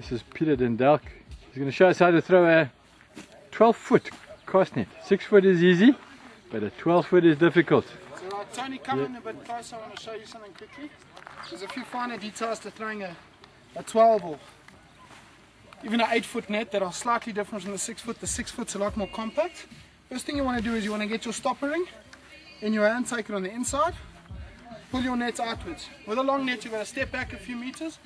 This is Peter den Dulk. He's going to show us how to throw a 12 foot cast net. 6 foot is easy, but a 12 foot is difficult. So right, Tony, come in a bit closer. I want to show you something quickly. There's a few finer details to throwing a, a 12 or even an 8 foot net that are slightly different from the 6 foot. The 6 foot's a lot more compact. First thing you want to do is you want to get your stopper ring in your hand, take it on the inside, pull your net outwards. With a long net, you've got to step back a few meters,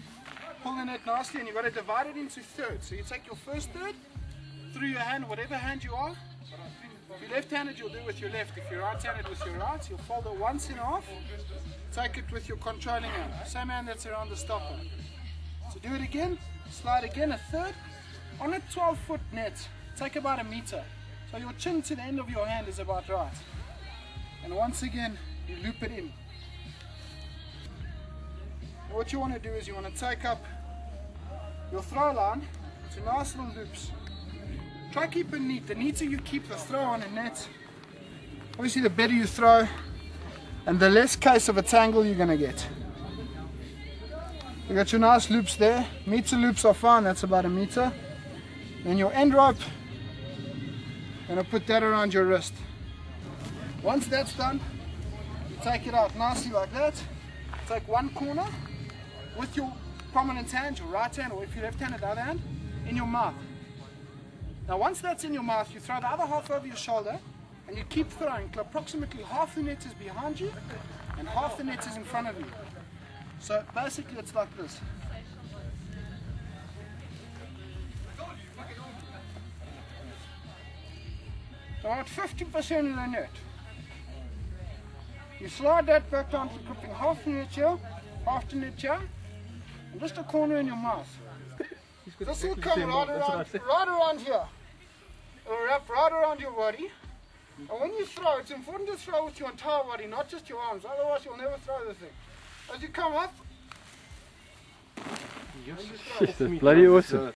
pull it nicely, and you've got to divide it into thirds. So you take your first third through your hand, whatever hand you are. If you're left-handed, you'll do it with your left. If you're right-handed, with your right. You'll fold it once in half. Take it with your controlling hand. Same hand that's around the stopper. So do it again. Slide again, a third. On a 12-foot net, take about a meter. So your chin to the end of your hand is about right. And once again, you loop it in. What you want to do is you want to take up your throw line to nice little loops. Try keep it neat. The neater you keep the throw on a net, obviously the better you throw and the less case of a tangle you're going to get. You got your nice loops there. Meter loops are fine, that's about a meter. Then your end rope, going to put that around your wrist. Once that's done, take it out nicely like that. Take one corner with your prominent hand, your right hand, or if you're left-handed, the other hand, in your mouth. Now once that's in your mouth, you throw the other half over your shoulder, and you keep throwing till approximately half the net is behind you, and half the net is in front of you. So basically it's like this. At 50% of the net, you slide that back down to gripping half the net here, half the net here, just a corner in your mouth. This will come right around, right around here. It'll wrap right around your body. And when you throw, it's important to throw with your entire body, not just your arms, otherwise you'll never throw the thing. As you come up, That's bloody awesome.